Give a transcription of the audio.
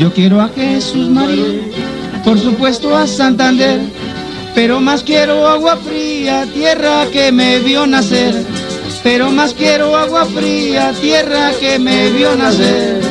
Yo quiero a Jesús María, por supuesto a Santander, pero más quiero agua fría, tierra que me vio nacer. Pero más quiero agua fría, tierra que me vio nacer.